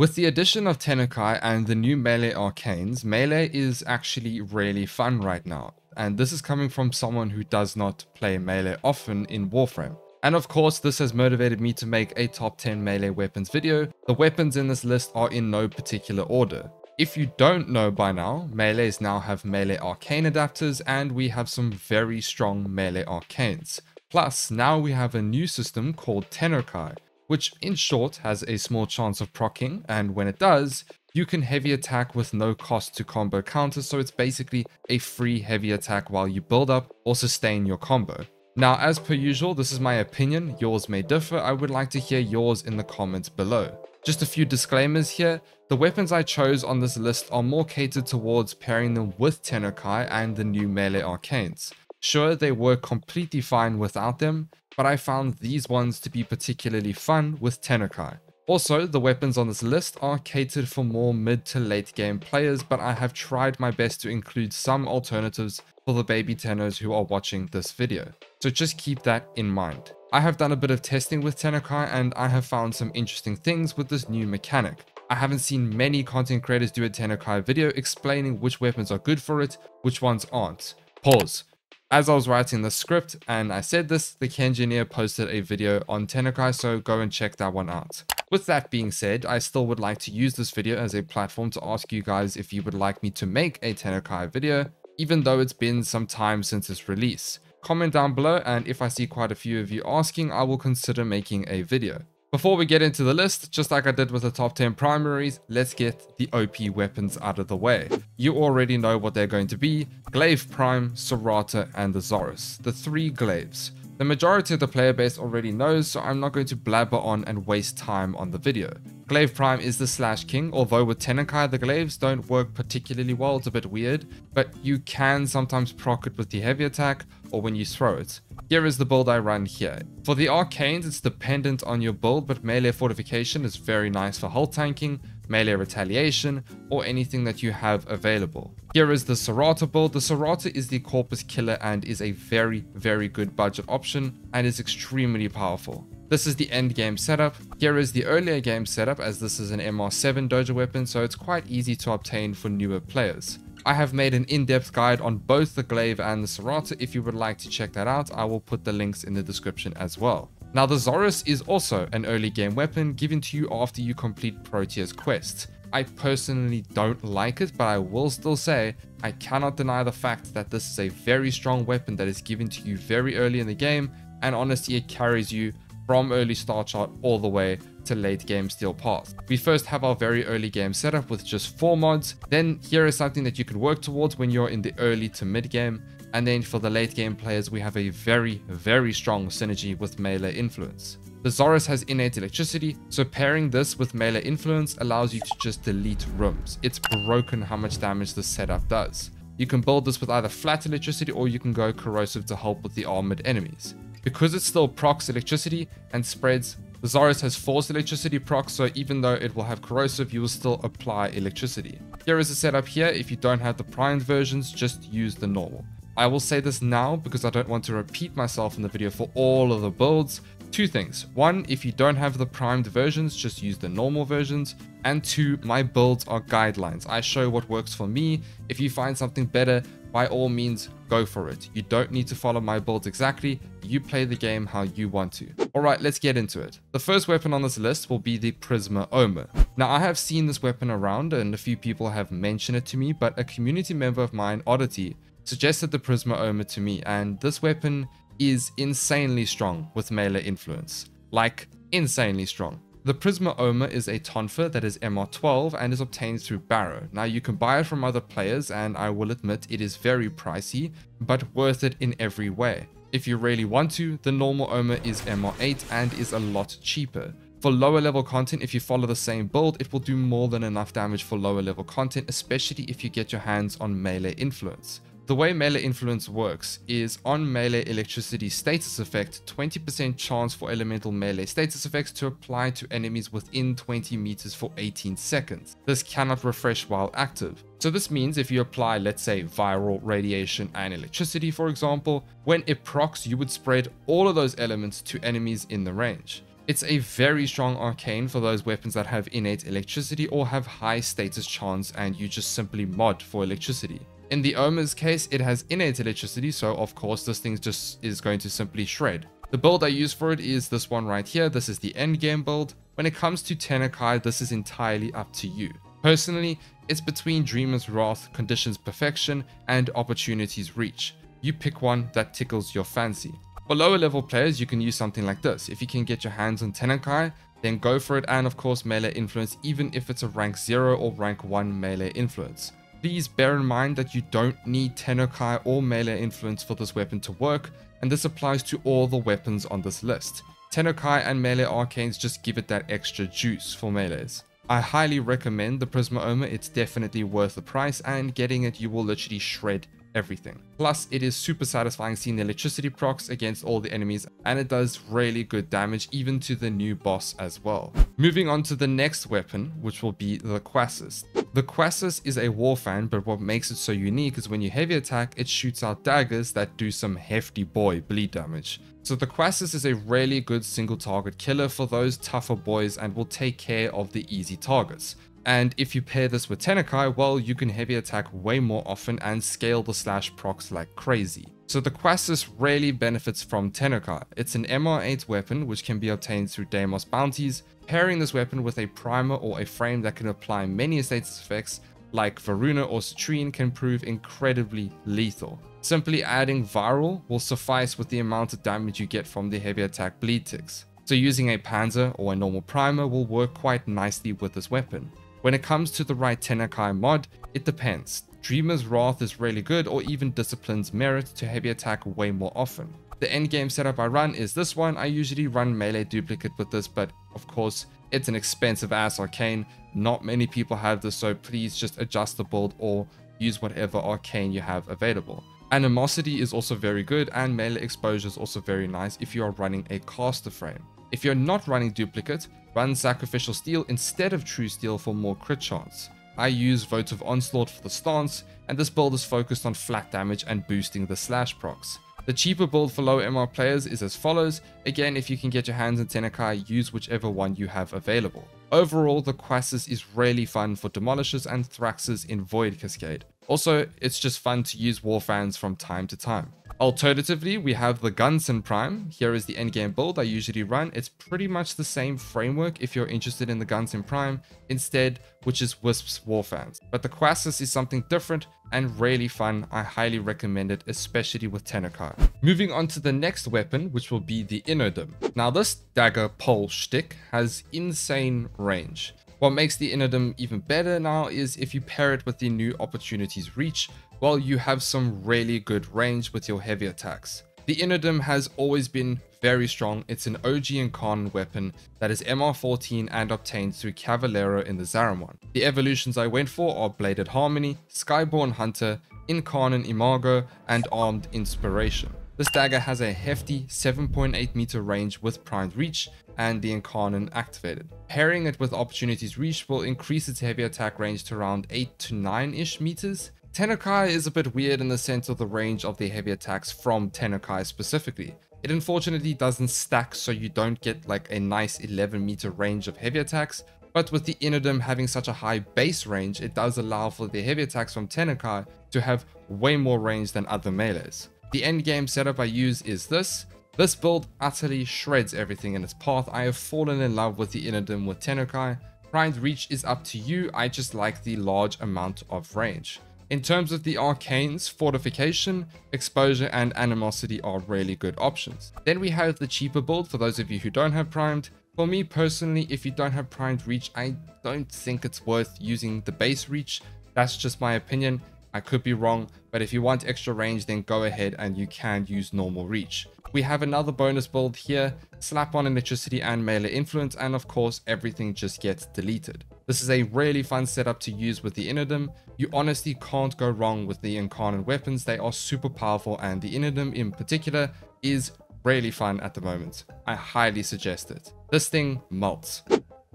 With the addition of Tennokai and the new Melee Arcanes, Melee is actually really fun right now. And this is coming from someone who does not play Melee often in Warframe. And of course, this has motivated me to make a top 10 melee weapons video. The weapons in this list are in no particular order. If you don't know by now, melees now have melee arcane adapters and we have some very strong melee arcanes. Plus, now we have a new system called Tennokai, which in short has a small chance of proccing and when it does, you can heavy attack with no cost to combo counter so it's basically a free heavy attack while you build up or sustain your combo. Now, as per usual, this is my opinion, yours may differ, I would like to hear yours in the comments below. Just a few disclaimers here, the weapons I chose on this list are more catered towards pairing them with Tennokai and the new melee arcanes. Sure, they work completely fine without them, but I found these ones to be particularly fun with Tennokai. Also, the weapons on this list are catered for more mid to late game players, but I have tried my best to include some alternatives for the baby Tennos who are watching this video. So just keep that in mind. I have done a bit of testing with Tennokai and I have found some interesting things with this new mechanic. I haven't seen many content creators do a Tennokai video explaining which weapons are good for it, which ones aren't. Pause. As I was writing the script and I said this, the Kengineer posted a video on Tennokai, so go and check that one out. With that being said, I still would like to use this video as a platform to ask you guys if you would like me to make a Tennokai video, even though it's been some time since its release. Comment down below and if I see quite a few of you asking, I will consider making a video. Before we get into the list, just like I did with the top 10 primaries, let's get the OP weapons out of the way. You already know what they're going to be, Glaive Prime, Cerata, and the Xoris, the three Glaives. The majority of the player base already knows, so I'm not going to blabber on and waste time on the video. Glaive Prime is the Slash King, although with Tennokai the Glaives don't work particularly well, it's a bit weird, but you can sometimes proc it with the heavy attack or when you throw it. Here is the build I run here. For the Arcanes, it's dependent on your build, but melee fortification is very nice for hull tanking, melee retaliation, or anything that you have available. Here is the Cerata build. The Cerata is the Corpus Killer and is a very, very good budget option and is extremely powerful. This is the end game setup. Here is the earlier game setup as this is an MR7 dojo weapon so it's quite easy to obtain for newer players. I have made an in-depth guide on both the Glaive and the Cerata. If you would like to check that out, I will put the links in the description as well. Now the Xoris is also an early game weapon given to you after you complete Protea quest. I personally don't like it, but I will still say I cannot deny the fact that this is a very strong weapon that is given to you very early in the game, and honestly it carries you from early star chart all the way to late game steel path. We first have our very early game setup with just 4 mods, then here is something that you can work towards when you're in the early to mid game, and then for the late game players, we have a very, very strong synergy with melee influence. The Xoris has innate electricity, so pairing this with melee influence allows you to just delete rooms. It's broken how much damage this setup does. You can build this with either flat electricity or you can go corrosive to help with the armored enemies. Because it still procs electricity and spreads, the Xoris has force electricity proc, so even though it will have corrosive, you will still apply electricity. Here is a setup here, if you don't have the primed versions, just use the normal. I will say this now because I don't want to repeat myself in the video for all of the builds. Two things. One, if you don't have the primed versions, just use the normal versions. And two, my builds are guidelines. I show what works for me. If you find something better, by all means, go for it. You don't need to follow my builds exactly. You play the game how you want to. Alright, let's get into it. The first weapon on this list will be the Prisma Ohma. Now, I have seen this weapon around and a few people have mentioned it to me, but a community member of mine, Oddity, suggested the Prisma Ohma to me, and this weapon is insanely strong with melee influence. Like, insanely strong. The Prisma Ohma is a Tonfa that is MR12 and is obtained through Baro. Now you can buy it from other players and I will admit it is very pricey, but worth it in every way. If you really want to, the normal Ohma is MR8 and is a lot cheaper. For lower level content, if you follow the same build, it will do more than enough damage for lower level content, especially if you get your hands on melee influence. The way melee influence works is on melee electricity status effect, 20% chance for elemental melee status effects to apply to enemies within 20 meters for 18 seconds. This cannot refresh while active. So this means if you apply, let's say, viral, radiation, and electricity, for example, when it procs, you would spread all of those elements to enemies in the range. It's a very strong arcane for those weapons that have innate electricity or have high status chance and you just simply mod for electricity. In the Ohma's case, it has innate electricity, so of course this thing just is going to simply shred. The build I use for it is this one right here. This is the endgame build. When it comes to Tennokai, this is entirely up to you. Personally, it's between Dreamer's Wrath, Conditions Perfection, and Opportunities Reach. You pick one that tickles your fancy. For lower level players, you can use something like this. If you can get your hands on Tennokai, then go for it and of course melee influence even if it's a rank 0 or rank 1 melee influence. Please bear in mind that you don't need Tennokai or melee influence for this weapon to work, and this applies to all the weapons on this list. Tennokai and melee arcanes just give it that extra juice for melees. I highly recommend the Prisma Ohma, it's definitely worth the price and getting it you will literally shred everything. Plus, it is super satisfying seeing the electricity procs against all the enemies, and it does really good damage even to the new boss as well. Moving on to the next weapon, which will be the Quassus. The Quassus is a war fan, but what makes it so unique is when you heavy attack, it shoots out daggers that do some hefty boy bleed damage. So the Quassus is a really good single target killer for those tougher boys and will take care of the easy targets. And if you pair this with Tennokai, well, you can heavy attack way more often and scale the slash procs like crazy. So the Quassus really benefits from Tennokai. It's an MR8 weapon which can be obtained through Deimos bounties. Pairing this weapon with a primer or a frame that can apply many status effects like Varuna or Citrine can prove incredibly lethal. Simply adding Viral will suffice with the amount of damage you get from the heavy attack bleed ticks. So using a Panzer or a normal primer will work quite nicely with this weapon. When it comes to the right Tennokai mod, it depends. Dreamer's Wrath is really good or even Discipline's Merit to heavy attack way more often. The endgame setup I run is this one. I usually run melee duplicate with this, but of course, it's an expensive ass arcane. Not many people have this, so please just adjust the build or use whatever arcane you have available. Animosity is also very good and melee exposure is also very nice if you are running a caster frame. If you're not running duplicate, Run Sacrificial Steel instead of True Steel for more crit chance. I use Votive Onslaught for the stance, and this build is focused on flat damage and boosting the slash procs. The cheaper build for low MR players is as follows, again if you can get your hands on Tennokai, use whichever one you have available. Overall, the Quassus is really fun for Demolishers and Thraxes in Void Cascade. Also, it's just fun to use Warfans from time to time. Alternatively, we have the Gunsen Prime. Here is the endgame build I usually run. It's pretty much the same framework if you're interested in the Gunsen Prime instead, which is Wisp's Warfans. But the Quassus is something different and really fun. I highly recommend it, especially with Tennokai. Moving on to the next weapon, which will be the Innodem. Now this dagger pole shtick has insane range. What makes the Innodem even better now is if you pair it with the new Opportunities Reach, well, you have some really good range with your heavy attacks. The Innodem has always been very strong. It's an OG Incarnon weapon that is MR14 and obtained through Cavalero in the Zariman. The evolutions I went for are Bladed Harmony, Skyborn Hunter, Incarnon Imago, and Armed Inspiration. This dagger has a hefty 7.8 meter range with primed reach and the Incarnon activated. Pairing it with Opportunities Reach will increase its heavy attack range to around 8 to 9-ish meters, Tennokai is a bit weird in the sense of the range of the heavy attacks from Tennokai specifically. It unfortunately doesn't stack so you don't get like a nice 11 meter range of heavy attacks, but with the Innodem having such a high base range, it does allow for the heavy attacks from Tennokai to have way more range than other melees. The endgame setup I use is this. This build utterly shreds everything in its path. I have fallen in love with the Innodem with Tennokai. Primed reach is up to you, I just like the large amount of range. In terms of the arcanes, fortification, exposure, and animosity are really good options. Then we have the cheaper build for those of you who don't have primed. For me personally, if you don't have primed reach, I don't think it's worth using the base reach. That's just my opinion. I could be wrong, but if you want extra range, then go ahead and you can use normal reach. We have another bonus build here, slap on electricity and melee influence, and of course, everything just gets deleted. This is a really fun setup to use with the Innodem. You honestly can't go wrong with the Incarnon weapons. They are super powerful and the Innodem in particular is really fun at the moment. I highly suggest it. This thing melts.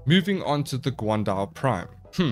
Moving on to the Guandao Prime. Hmm.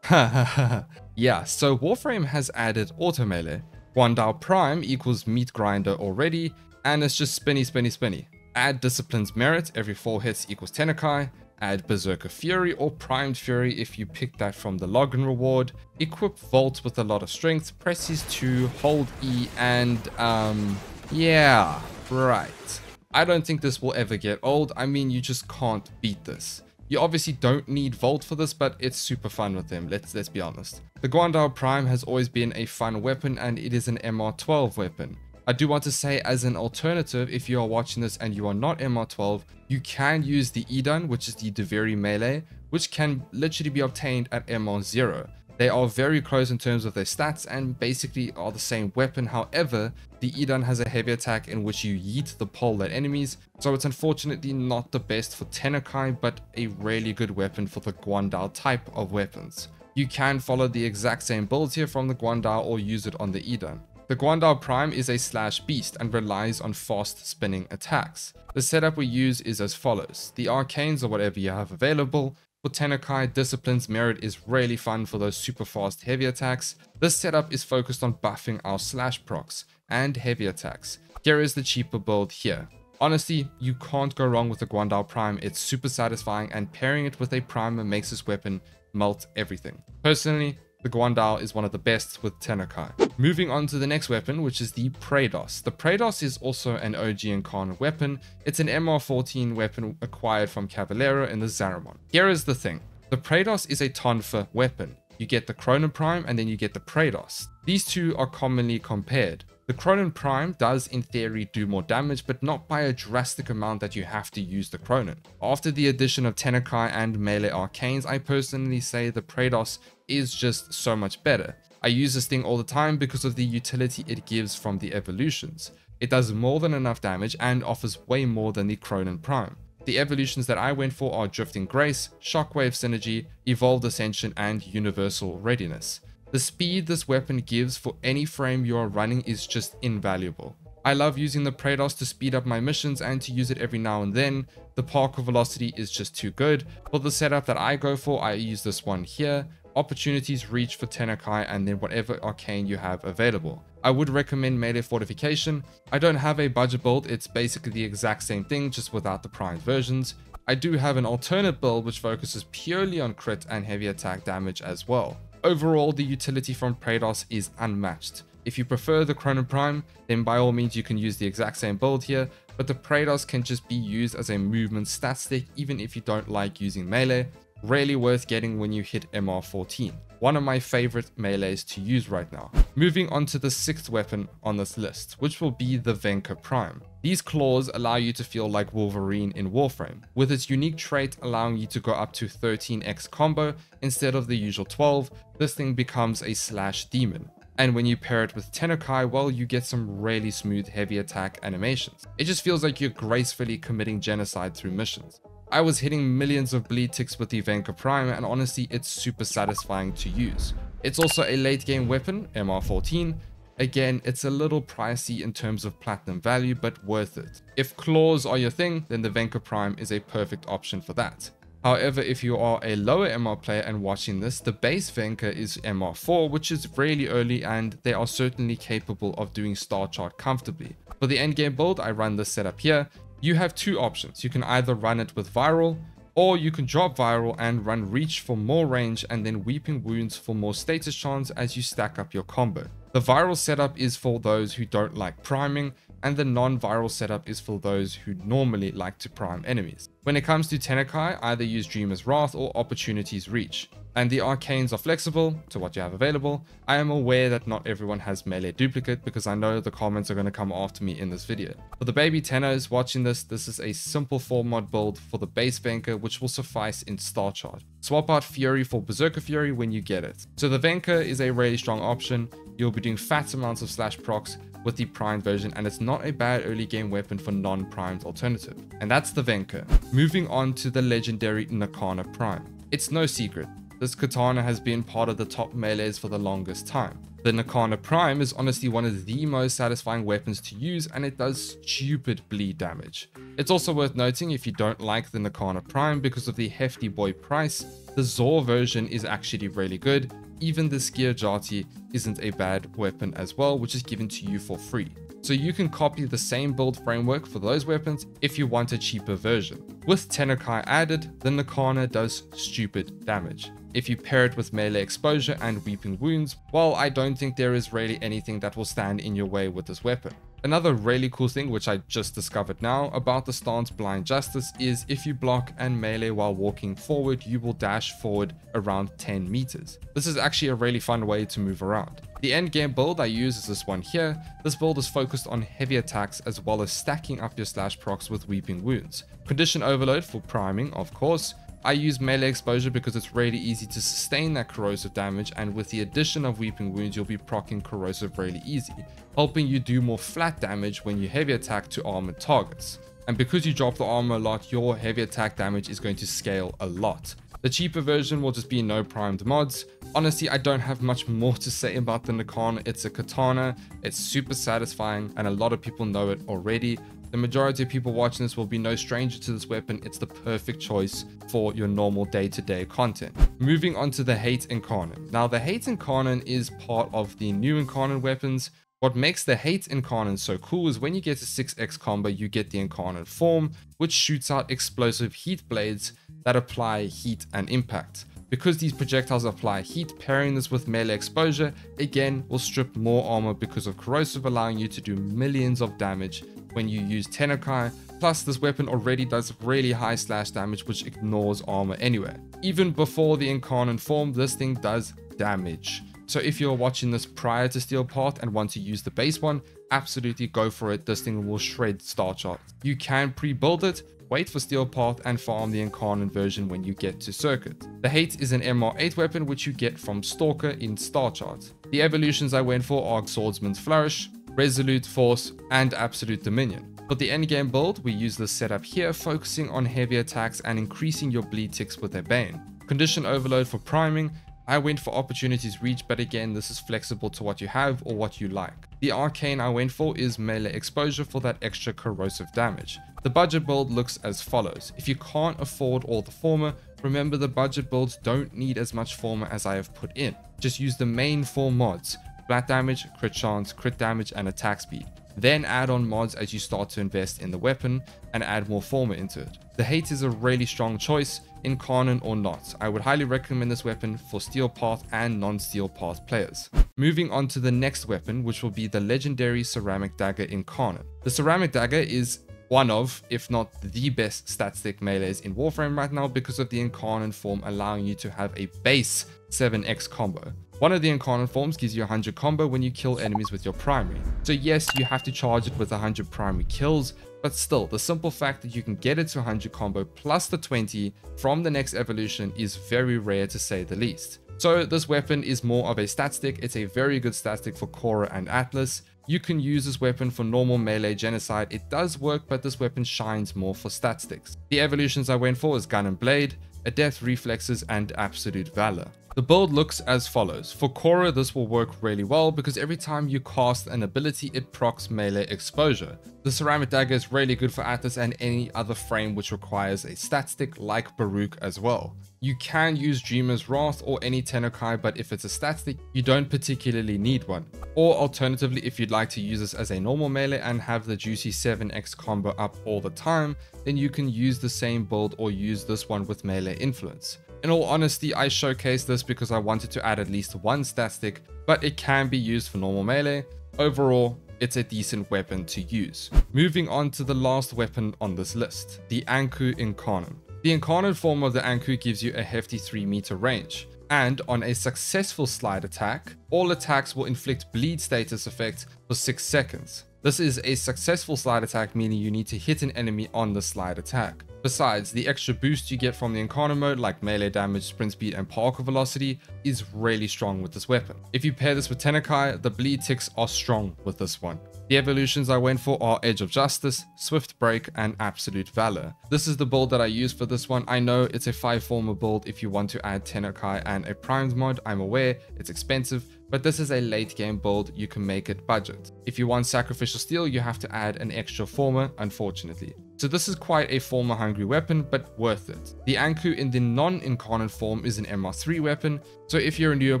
yeah, so Warframe has added auto melee. Guandao Prime equals meat grinder already, and it's just spinny, spinny, spinny. Add Discipline's Merit every 4 hits equals Tennokai. Add Berserker Fury or Primed Fury if you pick that from the login reward. Equip Volt with a lot of strength. Press these 2, hold E, and um, yeah, right. I don't think this will ever get old. I mean, you just can't beat this. You obviously don't need Volt for this, but it's super fun with them, let's, let's be honest. The Guandao Prime has always been a fun weapon and it is an MR12 weapon. I do want to say as an alternative, if you are watching this and you are not MR12, you can use the Edan, which is the Duviri melee, which can literally be obtained at MR0. They are very close in terms of their stats and basically are the same weapon. However, the Edan has a heavy attack in which you yeet the pole at enemies, so it's unfortunately not the best for Tennokai, but a really good weapon for the Guandao type of weapons. You can follow the exact same builds here from the Guandao or use it on the Edan. The Guandao Prime is a slash beast and relies on fast spinning attacks. The setup we use is as follows. The arcanes or whatever you have available, for Tennokai, Discipline's Merit is really fun for those super fast heavy attacks. This setup is focused on buffing our slash procs and heavy attacks. Here is the cheaper build here. Honestly, you can't go wrong with the Guandao Prime, it's super satisfying and pairing it with a primer makes this weapon melt everything. Personally, the Guandao is one of the best with Tennokai. Moving on to the next weapon, which is the Praedos. The Praedos is also an OG Incarnate weapon. It's an MR14 weapon acquired from Cavalero in the Zariman. Here is the thing. The Praedos is a Tonfa weapon. You get the Kronen Prime and then you get the Praedos. These two are commonly compared. The Kronen Prime does in theory do more damage, but not by a drastic amount that you have to use the Kronen. After the addition of Tennokai and Melee Arcanes, I personally say the Praedos is just so much better. I use this thing all the time because of the utility it gives from the evolutions. It does more than enough damage and offers way more than the Kronen Prime. The evolutions that I went for are Drifting Grace, Shockwave Synergy, Evolved Ascension, and Universal Readiness. The speed this weapon gives for any frame you are running is just invaluable. I love using the Praedos to speed up my missions and to use it every now and then. The parkour velocity is just too good. For the setup that I go for, I use this one here. Opportunities reach for Tennokai and then whatever arcane you have available. I would recommend melee fortification. I don't have a budget build, it's basically the exact same thing just without the primed versions. I do have an alternate build which focuses purely on crit and heavy attack damage as well. Overall, the utility from Praedos is unmatched. If you prefer the Kronen Prime, then by all means you can use the exact same build here, but the Praedos can just be used as a movement stat stick even if you don't like using melee. Really worth getting when you hit MR14. One of my favorite melees to use right now. Moving on to the sixth weapon on this list, which will be the Venka Prime. These claws allow you to feel like Wolverine in Warframe, with its unique trait allowing you to go up to 13x combo instead of the usual 12, this thing becomes a slash demon. And when you pair it with Tennokai, well, you get some really smooth heavy attack animations. It just feels like you're gracefully committing genocide through missions. I was hitting millions of bleed ticks with the Venka Prime and honestly it's super satisfying to use. It's also a late game weapon, MR14, Again, it's a little pricey in terms of platinum value, but worth it. If claws are your thing, then the Venka Prime is a perfect option for that. However, if you are a lower MR player and watching this, the base Venka is MR4, which is really early and they are certainly capable of doing star chart comfortably. For the endgame build, I run this setup here. You have two options. You can either run it with Viral, or you can drop Viral and run Reach for more range and then Weeping Wounds for more status chance as you stack up your combo. The viral setup is for those who don't like priming, and the non-viral setup is for those who normally like to prime enemies. When it comes to Tennokai, either use Dreamer's Wrath or Opportunity's Reach. And the arcanes are flexible to what you have available. I am aware that not everyone has melee duplicate because I know the comments are going to come after me in this video. For the baby Tennos watching this, this is a simple 4 mod build for the base Venka which will suffice in Star Chart. Swap out Fury for Berserker Fury when you get it. So the Venka is a really strong option you'll be doing fat amounts of slash procs with the primed version and it's not a bad early game weapon for non-primed alternative. And that's the Venka. Moving on to the legendary Nikana Prime. It's no secret, this katana has been part of the top melees for the longest time. The Nikana Prime is honestly one of the most satisfying weapons to use and it does stupid bleed damage. It's also worth noting if you don't like the Nikana Prime because of the hefty boy price, the Zor version is actually really good even the Skiajati isn't a bad weapon as well, which is given to you for free. So you can copy the same build framework for those weapons if you want a cheaper version. With Tennokai added, the Nikana does stupid damage. If you pair it with melee exposure and weeping wounds, well I don't think there is really anything that will stand in your way with this weapon. Another really cool thing which I just discovered now about the stance blind justice is if you block and melee while walking forward you will dash forward around 10 meters. This is actually a really fun way to move around. The end game build I use is this one here. This build is focused on heavy attacks as well as stacking up your slash procs with weeping wounds. Condition overload for priming of course, I use melee exposure because it's really easy to sustain that corrosive damage and with the addition of weeping wounds you'll be proccing corrosive really easy, helping you do more flat damage when you heavy attack to armored targets. And because you drop the armor a lot, your heavy attack damage is going to scale a lot. The cheaper version will just be no primed mods. Honestly, I don't have much more to say about the Nakan. It's a katana, it's super satisfying, and a lot of people know it already. The majority of people watching this will be no stranger to this weapon. It's the perfect choice for your normal day-to-day -day content. Moving on to the Hate Incarnate. Now, the Hate Incarnate is part of the new Incarnate weapons. What makes the Hate Incarnate so cool is when you get a 6x combo, you get the Incarnate form, which shoots out explosive heat blades that apply heat and impact. Because these projectiles apply heat, pairing this with melee exposure, again, will strip more armor because of corrosive, allowing you to do millions of damage when you use Tennokai, plus this weapon already does really high slash damage which ignores armor anyway. Even before the incarnate form, this thing does damage. So if you're watching this prior to Steel Path and want to use the base one, absolutely go for it, this thing will shred Star Chart. You can pre-build it, wait for Steel Path and farm the Incarnate version when you get to Circuit. The Hate is an MR8 weapon which you get from Stalker in Star Chart. The evolutions I went for are Swordsman's Flourish, Resolute Force, and Absolute Dominion. For the endgame build, we use this setup here, focusing on heavy attacks and increasing your bleed ticks with a Bane. Condition Overload for priming, I went for Opportunities Reach, but again, this is flexible to what you have or what you like. The Arcane I went for is Melee Exposure for that extra corrosive damage. The budget build looks as follows. If you can't afford all the Forma, remember the budget builds don't need as much Forma as I have put in. Just use the main four mods, flat damage, crit chance, crit damage, and attack speed. Then add on mods as you start to invest in the weapon and add more Forma into it. The Hate is a really strong choice, Incarnate or not. I would highly recommend this weapon for Steel Path and non-Steel Path players. Moving on to the next weapon, which will be the legendary Ceramic Dagger in Incarnate. The Ceramic Dagger is one of, if not the best stat stick melees in Warframe right now because of the Incarnate form allowing you to have a base 7x combo. One of the incarnate forms gives you 100 combo when you kill enemies with your primary. So yes, you have to charge it with 100 primary kills, but still, the simple fact that you can get it to 100 combo plus the 20 from the next evolution is very rare to say the least. So this weapon is more of a stat stick, it's a very good stat stick for Khora and Atlas. You can use this weapon for normal melee genocide, it does work but this weapon shines more for stat sticks. The evolutions I went for is Gun and Blade, Adept Reflexes and Absolute Valor. The build looks as follows. For Khora, this will work really well because every time you cast an ability, it procs melee exposure. The Ceramic Dagger is really good for Atlas and any other frame which requires a stat stick like Baruuk as well. You can use Dreamer's Wrath or any Tennokai, but if it's a stat stick, you don't particularly need one. Or alternatively, if you'd like to use this as a normal melee and have the juicy 7x combo up all the time, then you can use the same build or use this one with melee influence. In all honesty, I showcased this because I wanted to add at least one stat stick, but it can be used for normal melee. Overall, it's a decent weapon to use. Moving on to the last weapon on this list, the Anku Incarnate. The incarnate form of the Anku gives you a hefty 3 meter range, and on a successful slide attack, all attacks will inflict bleed status effect for 6 seconds. This is a successful slide attack meaning you need to hit an enemy on the slide attack. Besides, the extra boost you get from the Incarnate mode like melee damage, sprint speed and parkour velocity is really strong with this weapon. If you pair this with Tennokai, the bleed ticks are strong with this one. The evolutions I went for are Edge of Justice, Swift Break, and Absolute Valor. This is the build that I use for this one. I know it's a 5 Forma build if you want to add Tennokai and a primed mod, I'm aware, it's expensive, but this is a late game build, you can make it budget. If you want Sacrificial Steel, you have to add an extra Forma, unfortunately. So this is quite a Forma hungry weapon, but worth it. The Anku in the non-incarnate form is an MR3 weapon, so if you're a newer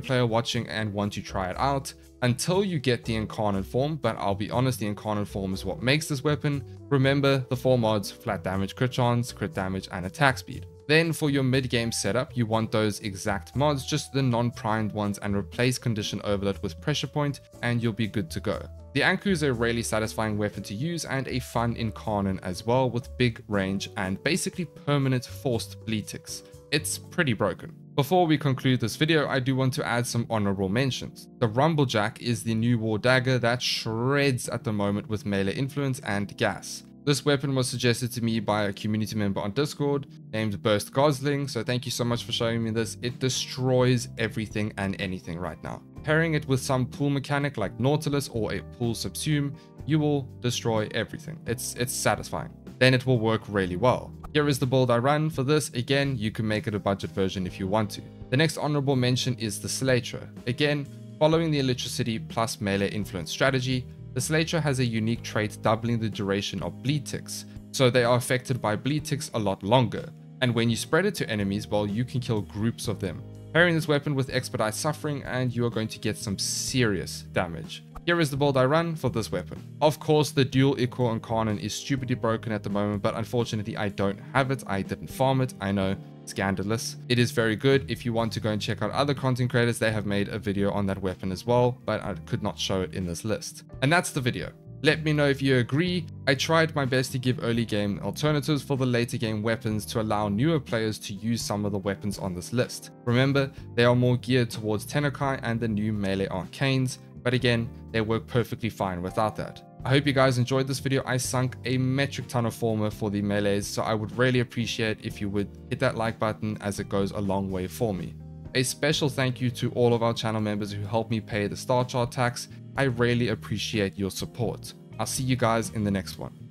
player watching and want to try it out, until you get the incarnate form, but I'll be honest, the incarnate form is what makes this weapon, remember the four mods, flat damage, crit chance, crit damage, and attack speed. Then for your mid-game setup, you want those exact mods, just the non-primed ones and replace condition overload with pressure point and you'll be good to go. The Anku is a really satisfying weapon to use and a fun incarnate as well with big range and basically permanent forced bleed ticks. It's pretty broken. Before we conclude this video, I do want to add some honorable mentions. The Rumblejack is the new war dagger that shreds at the moment with melee influence and gas. This weapon was suggested to me by a community member on Discord named Burst Gosling, so thank you so much for showing me this. It destroys everything and anything right now. Pairing it with some pool mechanic like Nautilus or a pool subsume, you will destroy everything. It's, it's satisfying. Then it will work really well. Here is the build I run for this. Again, you can make it a budget version if you want to. The next honorable mention is the Slaytra. Again, following the electricity plus melee influence strategy, the Slaytra has a unique trait doubling the duration of bleed ticks, so they are affected by bleed ticks a lot longer, and when you spread it to enemies, well, you can kill groups of them. Pairing this weapon with Expedite Suffering and you are going to get some serious damage. Here is the build I run for this weapon. Of course, the dual Ichor Incarnon is stupidly broken at the moment, but unfortunately I don't have it. I didn't farm it, I know, scandalous. It is very good. If you want to go and check out other content creators, they have made a video on that weapon as well, but I could not show it in this list. And that's the video. Let me know if you agree. I tried my best to give early game alternatives for the later game weapons to allow newer players to use some of the weapons on this list. Remember, they are more geared towards Tennokai and the new melee arcanes, but again, they work perfectly fine without that. I hope you guys enjoyed this video. I sunk a metric ton of Forma for the melees, so I would really appreciate if you would hit that like button as it goes a long way for me. A special thank you to all of our channel members who helped me pay the star chart tax. I really appreciate your support. I'll see you guys in the next one.